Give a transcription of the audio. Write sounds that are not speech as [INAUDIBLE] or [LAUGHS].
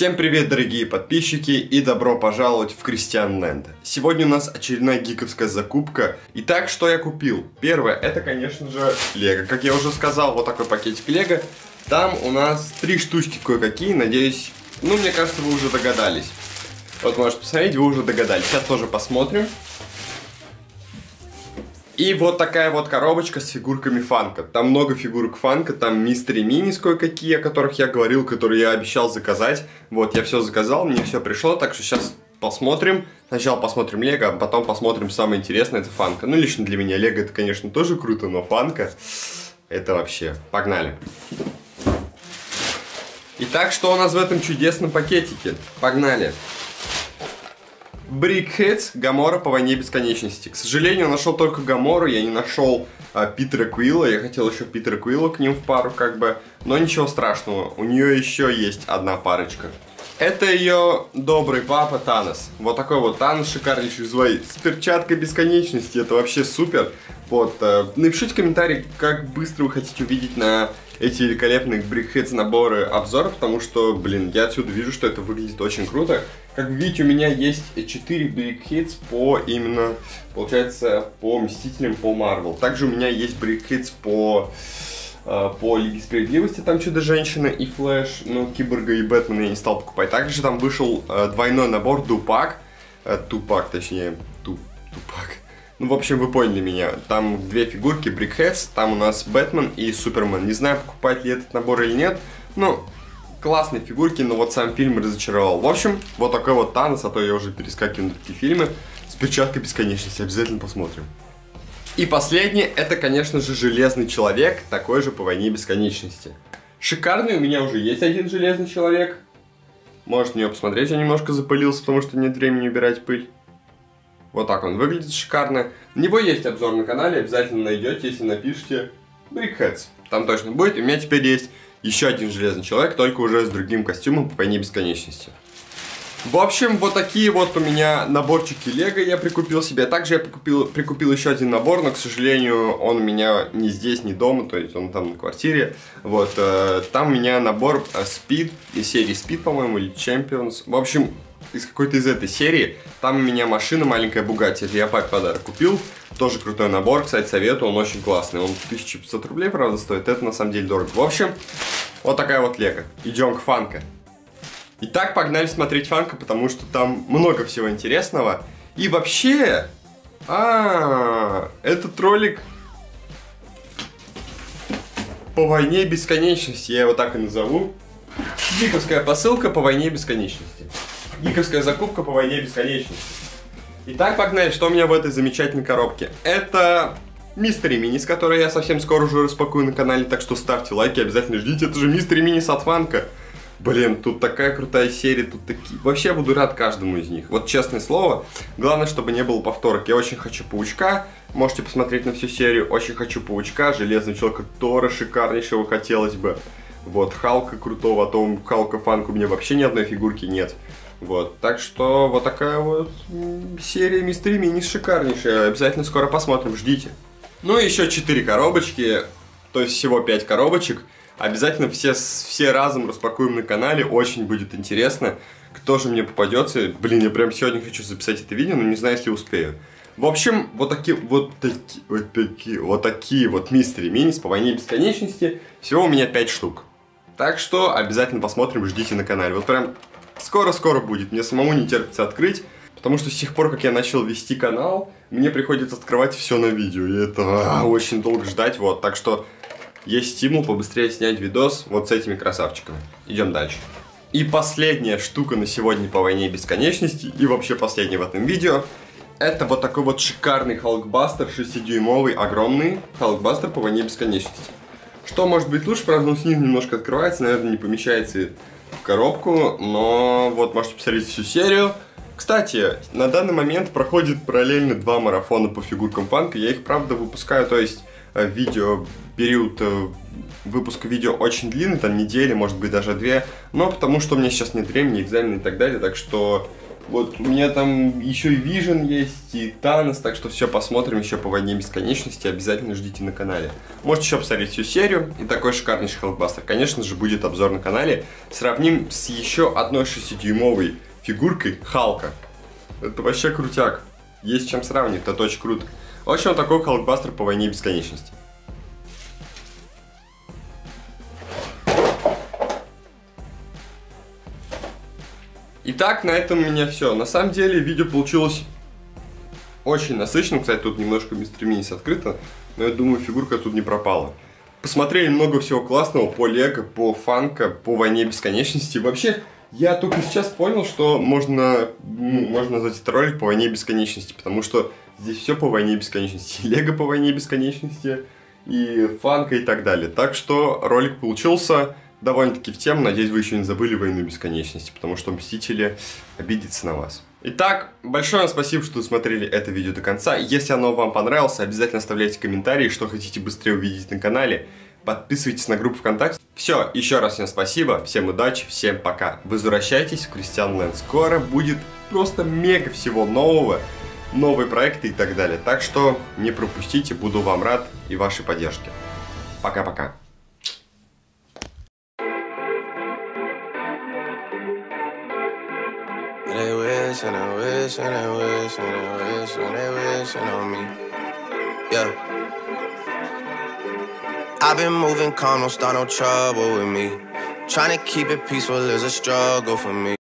Всем привет, дорогие подписчики, и добро пожаловать в Кристиан Ленд. Сегодня у нас очередная гиковская закупка. Итак, что я купил? Первое, это, конечно же, Лего. Как я уже сказал, вот такой пакетик Лего. Там у нас три штучки кое-какие, надеюсь, ну, мне кажется, вы уже догадались. Вот можете посмотреть, вы уже догадались. Сейчас тоже посмотрим. И вот такая вот коробочка с фигурками фанка. Там много фигурок фанка, там мистери мини кое-какие, о которых я говорил, которые я обещал заказать. Вот, я все заказал, мне все пришло, так что сейчас посмотрим. Сначала посмотрим Лего, а потом посмотрим самое интересное, это фанка. Ну, лично для меня Лего это, конечно, тоже круто, но фанка это вообще. Погнали. Итак, что у нас в этом чудесном пакетике? Погнали. Брикхедс, Гамора по войне бесконечности. К сожалению, нашел только Гамору, я не нашел а, Питера Куилла. Я хотел еще Питера Куилла к ним в пару, как бы. Но ничего страшного, у нее еще есть одна парочка. Это ее добрый папа Танос. Вот такой вот Танос шикарнейший злой. С перчаткой бесконечности. Это вообще супер. Вот. Э, напишите комментарий, как быстро вы хотите увидеть на эти великолепные Brickheads наборы обзор, потому что, блин, я отсюда вижу, что это выглядит очень круто. Как вы видите, у меня есть 4 Brickheads по именно, получается, по Мстителям, по Marvel. Также у меня есть Brickheads по э, по Лиге Справедливости, там Чудо-женщина и Флэш, ну, Киборга и Бэтмена я не стал покупать. Также там вышел э, двойной набор Дупак, э, Тупак, точнее, Туп, Тупак, ну, в общем, вы поняли меня. Там две фигурки, Брикхедс, там у нас Бэтмен и Супермен. Не знаю, покупать ли этот набор или нет. Ну, классные фигурки, но вот сам фильм разочаровал. В общем, вот такой вот Танос, а то я уже перескакиваю на такие фильмы. С перчаткой бесконечности, обязательно посмотрим. И последний, это, конечно же, Железный Человек, такой же по войне бесконечности. Шикарный, у меня уже есть один Железный Человек. Может, него посмотреть, я немножко запылился, потому что нет времени убирать пыль. Вот так он выглядит шикарно. На него есть обзор на канале, обязательно найдете, если напишите Brickheads. Там точно будет. у меня теперь есть еще один Железный Человек, только уже с другим костюмом по войне бесконечности. В общем, вот такие вот у меня наборчики Лего я прикупил себе. Также я прикупил, прикупил еще один набор, но, к сожалению, он у меня не здесь, не дома, то есть он там на квартире. Вот, э, там у меня набор э, Speed, из серии Speed, по-моему, или Champions. В общем, из какой-то из этой серии. Там у меня машина маленькая Бугатти, я папе подарок купил. Тоже крутой набор, кстати, советую, он очень классный. Он 1500 рублей, правда, стоит, это на самом деле дорого. В общем, вот такая вот лего. Идем к фанка. Итак, погнали смотреть фанка, потому что там много всего интересного. И вообще, а, -а, -а этот ролик по войне бесконечности, я его так и назову. Гиковская посылка по войне бесконечности. Гиковская закупка по войне бесконечности. Итак, погнали, что у меня в этой замечательной коробке? Это Мистери Минис, который я совсем скоро уже распакую на канале, так что ставьте лайки, обязательно ждите, это же Мистери Минис от Фанка. Блин, тут такая крутая серия, тут такие... Вообще буду рад каждому из них. Вот честное слово, главное, чтобы не было повторок. Я очень хочу Паучка, можете посмотреть на всю серию. Очень хочу Паучка, Железный Человек Тора шикарнейшего хотелось бы. Вот, Халка крутого, а то Халка Фанка у меня вообще ни одной фигурки нет. Вот, так что вот такая вот серия Мистери Мини шикарнейшая. Обязательно скоро посмотрим, ждите. Ну и еще 4 коробочки, то есть всего 5 коробочек. Обязательно все, все разом распакуем на канале, очень будет интересно. Кто же мне попадется? Блин, я прям сегодня хочу записать это видео, но не знаю, если успею. В общем, вот такие вот такие вот такие вот такие вот мистери минис по войне бесконечности. Всего у меня 5 штук. Так что обязательно посмотрим, ждите на канале. Вот прям Скоро-скоро будет, мне самому не терпится открыть, потому что с тех пор, как я начал вести канал, мне приходится открывать все на видео, и это а, очень долго ждать, вот, так что есть стимул побыстрее снять видос вот с этими красавчиками. Идем дальше. И последняя штука на сегодня по войне бесконечности, и вообще последняя в этом видео, это вот такой вот шикарный Халкбастер 6-дюймовый, огромный Халкбастер по войне бесконечности. Что может быть лучше, правда он снизу немножко открывается, наверное, не помещается коробку, но вот можете посмотреть всю серию. Кстати, на данный момент проходит параллельно два марафона по фигуркам фанка. Я их, правда, выпускаю, то есть э, видео, период э, выпуска видео очень длинный, там недели, может быть даже две, но потому что у меня сейчас нет времени, экзамены и так далее, так что Вот у меня там еще и Vision есть, и Танос, так что все посмотрим еще по Войне Бесконечности, обязательно ждите на канале. Можете еще посмотреть всю серию, и такой шикарнейший Халкбастер, конечно же, будет обзор на канале. Сравним с еще одной 6-дюймовой фигуркой Халка. Это вообще крутяк. Есть чем сравнивать, это очень круто. В общем, такой Халкбастер по Войне Бесконечности. Итак, на этом у меня все. На самом деле, видео получилось очень насыщенным. Кстати, тут немножко Мистер Минис открыто, но я думаю, фигурка тут не пропала. Посмотрели много всего классного по Лего, по фанка, по Войне Бесконечности. Вообще, я только сейчас понял, что можно, ну, можно назвать этот ролик по Войне Бесконечности, потому что здесь все по Войне Бесконечности. [LAUGHS] Лего по Войне Бесконечности, и фанка и так далее. Так что ролик получился довольно-таки в тему. Надеюсь, вы еще не забыли войну бесконечности, потому что Мстители обидятся на вас. Итак, большое вам спасибо, что смотрели это видео до конца. Если оно вам понравилось, обязательно оставляйте комментарии, что хотите быстрее увидеть на канале. Подписывайтесь на группу ВКонтакте. Все, еще раз всем спасибо, всем удачи, всем пока. Возвращайтесь в Кристиан Лэнд. Скоро будет просто мега всего нового, новые проекты и так далее. Так что не пропустите, буду вам рад и вашей поддержке. Пока-пока. They wish and they wish and they wish and they wish and they wishing on me. Yeah. I've been moving calm, don't start no trouble with me. Trying to keep it peaceful is a struggle for me.